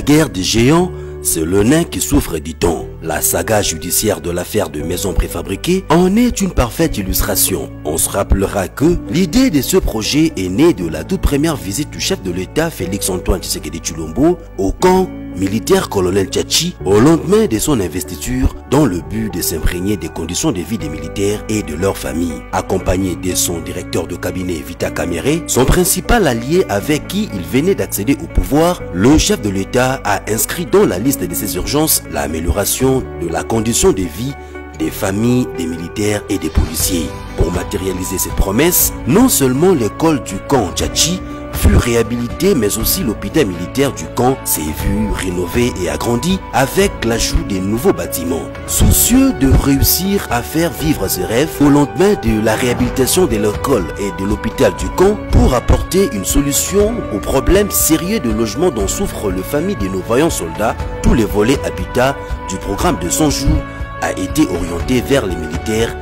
guerre des géants, c'est le nain qui souffre, dit-on. La saga judiciaire de l'affaire de maisons préfabriquées en est une parfaite illustration. On se rappellera que l'idée de ce projet est née de la toute première visite du chef de l'État Félix-Antoine Tshisekedi Chulombo au camp militaire colonel Tchachi au lendemain de son investiture dans le but de s'imprégner des conditions de vie des militaires et de leurs familles. Accompagné de son directeur de cabinet Vita Kamere, son principal allié avec qui il venait d'accéder au pouvoir, le chef de l'État a inscrit dans la liste de ses urgences l'amélioration de la condition de vie des familles des militaires et des policiers. Pour matérialiser cette promesse, non seulement l'école du camp Tchachi fut réhabilité, mais aussi l'hôpital militaire du camp s'est vu rénové et agrandi avec l'ajout des nouveaux bâtiments. Soucieux de réussir à faire vivre ses rêves au lendemain de la réhabilitation de l'école et de l'hôpital du camp pour apporter une solution aux problèmes sérieux de logement dont souffrent les familles de nos voyants soldats, tous les volets habitat du programme de 100 jours a été orienté vers les militaires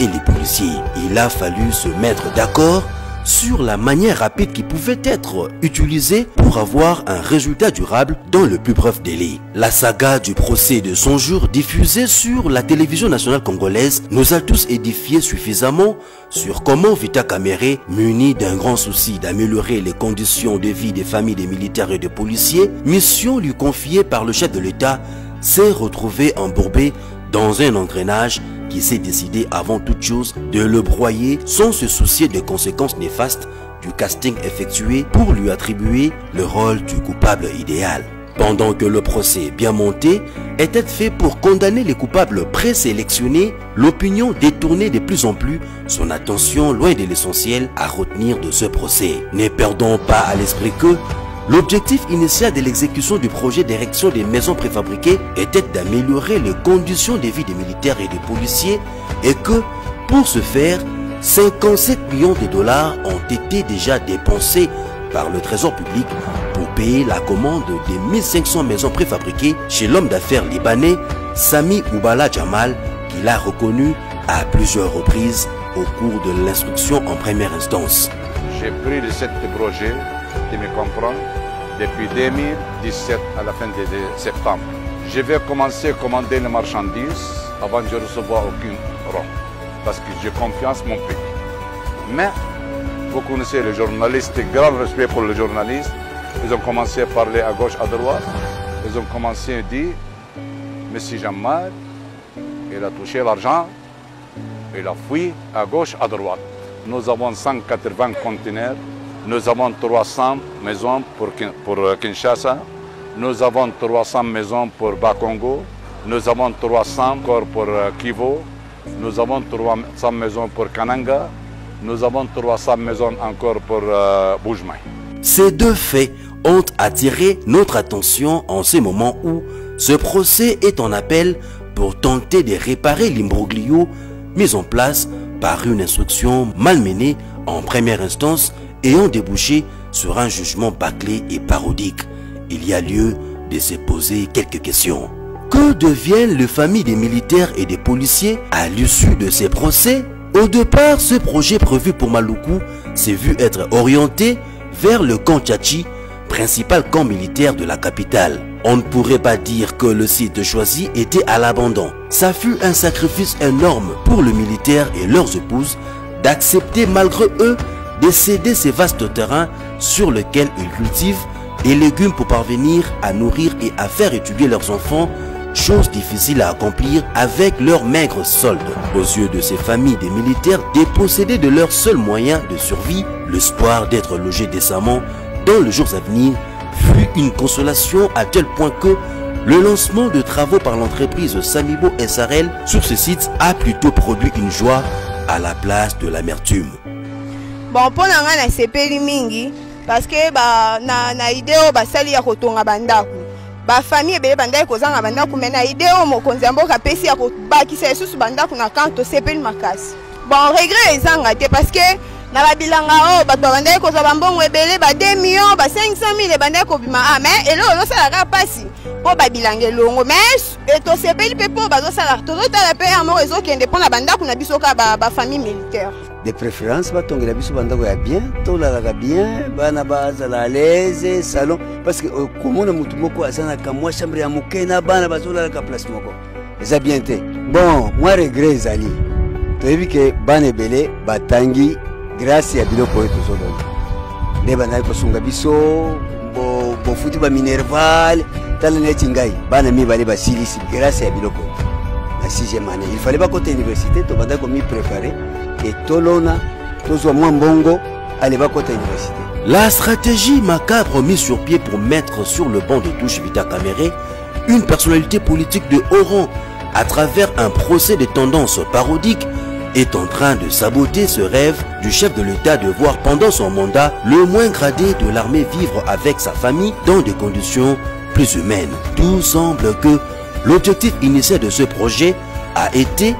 et les policiers. Il a fallu se mettre d'accord sur la manière rapide qui pouvait être utilisée pour avoir un résultat durable dans le plus bref délai. La saga du procès de son jour diffusée sur la télévision nationale congolaise nous a tous édifié suffisamment sur comment Vita Kamere, muni d'un grand souci d'améliorer les conditions de vie des familles des militaires et des policiers, mission lui confiée par le chef de l'État, s'est retrouvé embourbé dans un engrenage qui s'est décidé avant toute chose de le broyer sans se soucier des conséquences néfastes du casting effectué pour lui attribuer le rôle du coupable idéal. Pendant que le procès bien monté était fait pour condamner les coupables présélectionnés, l'opinion détournait de plus en plus son attention loin de l'essentiel à retenir de ce procès. Ne perdons pas à l'esprit que L'objectif initial de l'exécution du projet d'érection des maisons préfabriquées était d'améliorer les conditions de vie des militaires et des policiers et que, pour ce faire, 57 millions de dollars ont été déjà dépensés par le Trésor public pour payer la commande des 1500 maisons préfabriquées chez l'homme d'affaires libanais Sami Oubala Jamal, qu'il a reconnu à plusieurs reprises au cours de l'instruction en première instance. J'ai pris de ce projet, tu me comprends, depuis 2017 à la fin de septembre. Je vais commencer à commander les marchandises avant de recevoir aucune rond, parce que j'ai confiance en mon pays. Mais, vous connaissez les journalistes, grand respect pour les journalistes, ils ont commencé à parler à gauche, à droite, ils ont commencé à dire, Monsieur Jamal, il a touché l'argent, il a fui à gauche, à droite. Nous avons 180 conteneurs nous avons 300 maisons pour, pour Kinshasa. Nous avons 300 maisons pour Bakongo. Nous avons 300 encore pour Kivu. Nous avons 300 maisons pour Kananga. Nous avons 300 maisons encore pour euh, Boujmaï. Ces deux faits ont attiré notre attention en ce moment où ce procès est en appel pour tenter de réparer l'imbroglio mis en place par une instruction malmenée en première instance ayant débouché sur un jugement bâclé et parodique, il y a lieu de se poser quelques questions. Que deviennent les familles des militaires et des policiers à l'issue de ces procès? Au départ, ce projet prévu pour Maluku s'est vu être orienté vers le camp Tchachi, principal camp militaire de la capitale. On ne pourrait pas dire que le site choisi était à l'abandon. Ça fut un sacrifice énorme pour les militaires et leurs épouses d'accepter malgré eux de céder ces vastes terrains sur lesquels ils cultivent des légumes pour parvenir à nourrir et à faire étudier leurs enfants, chose difficile à accomplir avec leurs maigres soldes. Aux yeux de ces familles des militaires dépossédés de leur seul moyen de survie, l'espoir d'être logés décemment dans les jours à venir fut une consolation à tel point que le lancement de travaux par l'entreprise Samibo SRL sur ce site a plutôt produit une joie à la place de l'amertume. Bon mpo na ngai nasepeli mingi parceke na, na ide oyo basali ya kotonga bandako bafamille ebele bandaki kozanga bandako me na ide oyo mokonzi ya mboka apesi ya kobakisa lisusu bandako na kan tosepeli makasi. Bon regret ezanga te parceke na babilanga oyo bato babandaki kozwa bambongo ebele ba 2 million ba 500 mille ebandaki kobima. Ah mais eloko ezosalaka mpasi. Mpo babilanga elongo mais tosepeli mpe mpo bazosala tozotala mpe ya moko ezokende mpo na bandako na biso kaka bafamille militaire de préférence batongela biso bandako ya bien tolalaka bien bana bazala à l'aise salon. Parce que komona motu moko azalaka mwa chambre ya moke na bana bazolalaka place moko eza bien te bon mwa regret ezali toyebi ke bana ebele batangi grâce ya biloko oyo tozolona nde bandaki kosunga biso bofuti baminerval tala neti ngai bana mibale basilisi grâce ya biloko na 6e année. Il fallait bakota université tobandaki komi université La stratégie macabre mise sur pied pour mettre sur le banc de touche Vita Kamere une personnalité politique de haut rang à travers un procès de tendance parodique est en train de saboter ce rêve du chef de l'État de voir pendant son mandat le moins gradé de l'armée vivre avec sa famille dans des conditions plus humaines. Tout semble que l'objectif initial de ce projet a été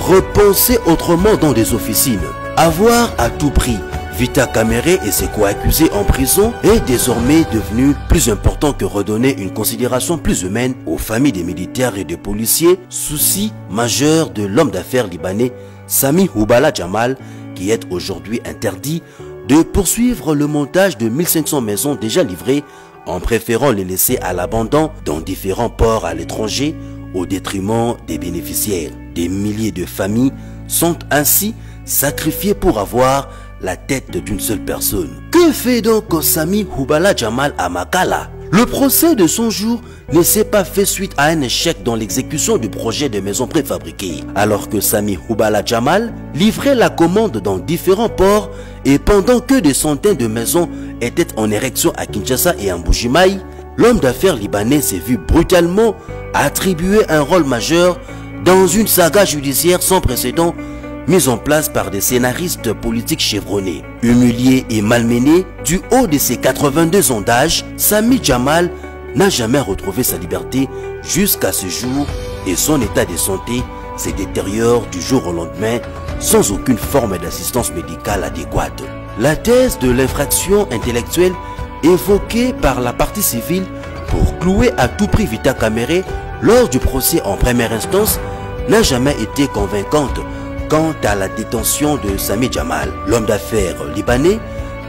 repensé autrement dans des officines. Avoir à tout prix Vita Kamere et ses co-accusés en prison est désormais devenu plus important que redonner une considération plus humaine aux familles des militaires et des policiers, souci majeur de l'homme d'affaires libanais Sami Houbala Jamal, qui est aujourd'hui interdit de poursuivre le montage de 1500 maisons déjà livrées en préférant les laisser à l'abandon dans différents ports à l'étranger au détriment des bénéficiaires. Des milliers de familles sont ainsi sacrifiées pour avoir la tête d'une seule personne. Que fait donc Sami Houbala Jamal à Makala? Le procès de son jour ne s'est pas fait suite à un échec dans l'exécution du projet de maison préfabriquée, alors que Sami Houbala Jamal livrait la commande dans différents ports et pendant que des centaines de maisons étaient en érection à Kinshasa et en Bujimaï, l'homme d'affaires libanais s'est vu brutalement attribuer un rôle majeur dans une saga judiciaire sans précédent mise en place par des scénaristes politiques chevronnés. Humilié et malmené, du haut de ses 82 ans d'âge, Sami Jamal n'a jamais retrouvé sa liberté jusqu'à ce jour et son état de santé se détériore du jour au lendemain sans aucune forme d'assistance médicale adéquate. La thèse de l'infraction intellectuelle évoquée par la partie civile pour clouer à tout prix Vita Kamere lors du procès en première instance n'a jamais été convaincante quant à la détention de Sami Jamal. L'homme d'affaires libanais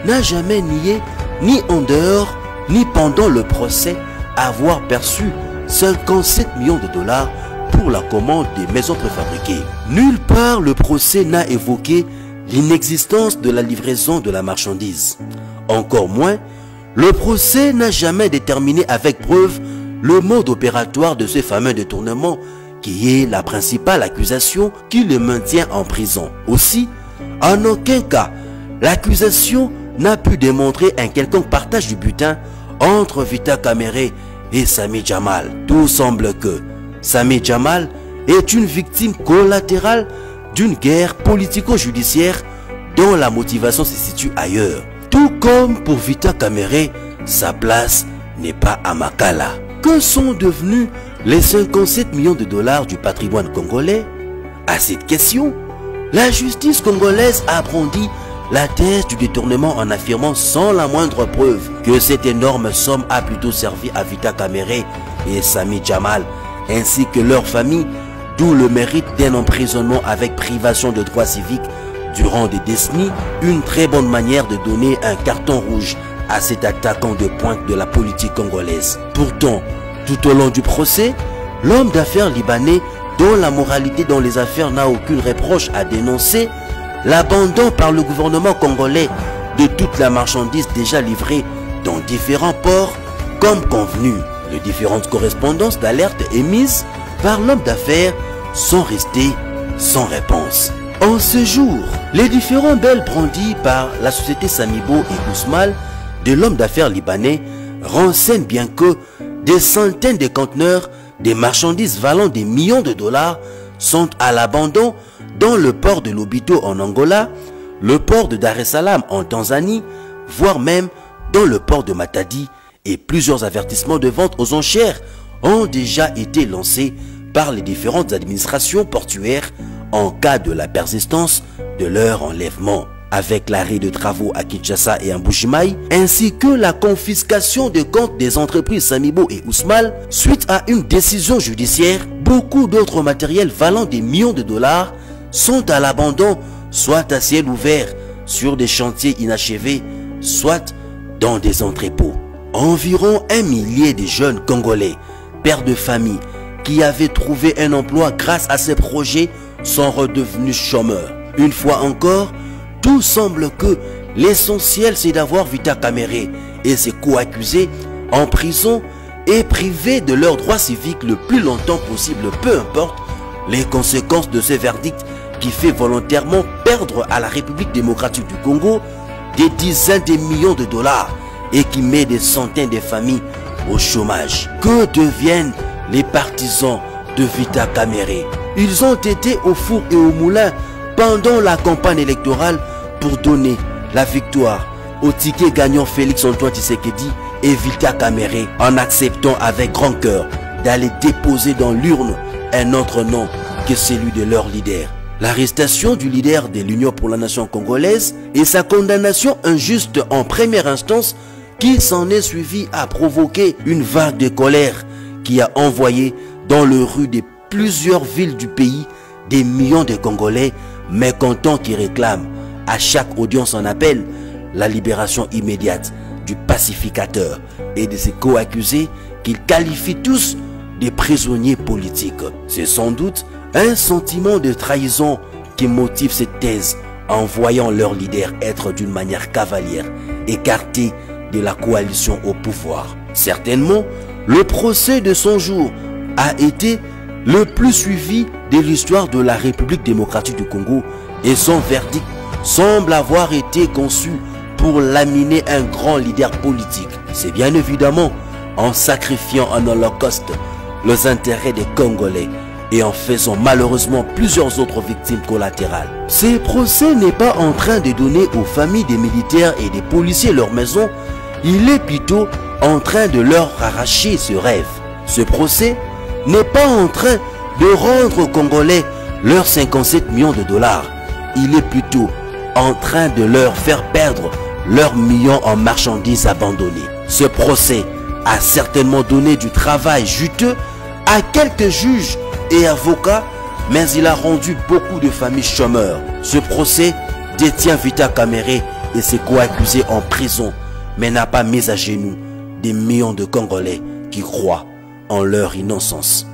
n'a jamais nié, ni en dehors, ni pendant le procès, avoir perçu 57 millions de dollars pour la commande des maisons préfabriquées. Nulle part le procès n'a évoqué l'inexistence de la livraison de la marchandise. Encore moins, le procès n'a jamais déterminé avec preuve le mode opératoire de ce fameux détournement qui est la principale accusation qui le maintient en prison. Aussi, en aucun cas, l'accusation n'a pu démontrer un quelconque partage du butin entre Vita Kamere et Sami Jamal. Tout semble que Sami Jamal est une victime collatérale d'une guerre politico-judiciaire dont la motivation se situe ailleurs. Tout comme pour Vita Kamere, sa place n'est pas à Makala. Que sont devenus les 57 millions de dollars du patrimoine congolais? À cette question, la justice congolaise a brandi la thèse du détournement en affirmant sans la moindre preuve que cette énorme somme a plutôt servi à Vita Kamere et Sami Jamal, ainsi que leur famille, d'où le mérite d'un emprisonnement avec privation de droits civiques durant des décennies, une très bonne manière de donner un carton rouge à cet attaquant de pointe de la politique congolaise. Pourtant, tout au long du procès, l'homme d'affaires libanais dont la moralité dans les affaires n'a aucune reproche à dénoncer, l'abandon par le gouvernement congolais de toute la marchandise déjà livrée dans différents ports comme convenu. Les différentes correspondances d'alerte émises par l'homme d'affaires sont restées sans réponse. En ce jour, les différents belles brandis par la société Samibo et Ousmal de l'homme d'affaires libanais renseignent bien que des centaines de conteneurs, des marchandises valant des millions de dollars sont à l'abandon dans le port de Lobito en Angola, le port de Dar es Salaam en Tanzanie, voire même dans le port de Matadi et plusieurs avertissements de vente aux enchères ont déjà été lancés par les différentes administrations portuaires en cas de la persistance de leur enlèvement. Avec l'arrêt de travaux à Kinshasa et à Mbujimaï, ainsi que la confiscation de comptes des entreprises Samibo et Ousmal, suite à une décision judiciaire, beaucoup d'autres matériels valant des millions de dollars sont à l'abandon, soit à ciel ouvert, sur des chantiers inachevés, soit dans des entrepôts. Environ un millier de jeunes Congolais, pères de famille, qui avaient trouvé un emploi grâce à ces projets sont redevenus chômeurs. Une fois encore, tout semble que l'essentiel c'est d'avoir Vita Kamere et ses co-accusés en prison et privés de leurs droits civiques le plus longtemps possible, peu importe les conséquences de ce verdict qui fait volontairement perdre à la République démocratique du Congo des dizaines de millions de dollars et qui met des centaines de familles au chômage. Que deviennent les partisans de Vita Kamere Ils ont été au four et au moulin pendant la campagne électorale pour donner la victoire au ticket gagnant Félix Antoine Tshisekedi et Vita Kamere en acceptant avec grand cœur d'aller déposer dans l'urne un autre nom que celui de leur leader. L'arrestation du leader de l'Union pour la nation congolaise et sa condamnation injuste en première instance qui s'en est suivi a provoqué une vague de colère qui a envoyé dans les rues de plusieurs villes du pays des millions de Congolais mécontents qui réclament à chaque audience en appel la libération immédiate du pacificateur et de ses co-accusés qu'ils qualifient tous de prisonniers politiques. C'est sans doute un sentiment de trahison qui motive cette thèse en voyant leur leader être d'une manière cavalière écarté de la coalition au pouvoir. Certainement, le procès de son jour a été le plus suivi de l'histoire de la République démocratique du Congo et son verdict semble avoir été conçu pour laminer un grand leader politique. C'est bien évidemment en sacrifiant en holocauste les intérêts des Congolais et en faisant malheureusement plusieurs autres victimes collatérales. Ce procès n'est pas en train de donner aux familles des militaires et des policiers leur maison, il est plutôt en train de leur arracher ce rêve. Ce procès n'est pas en train de rendre aux Congolais leurs 57 millions de dollars. Il est plutôt en train de leur faire perdre leurs millions en marchandises abandonnées. Ce procès a certainement donné du travail juteux à quelques juges et avocats, mais il a rendu beaucoup de familles chômeurs. Ce procès détient Vita Kamere et ses co-accusés en prison, mais n'a pas mis à genoux des millions de Congolais qui croient en leur innocence.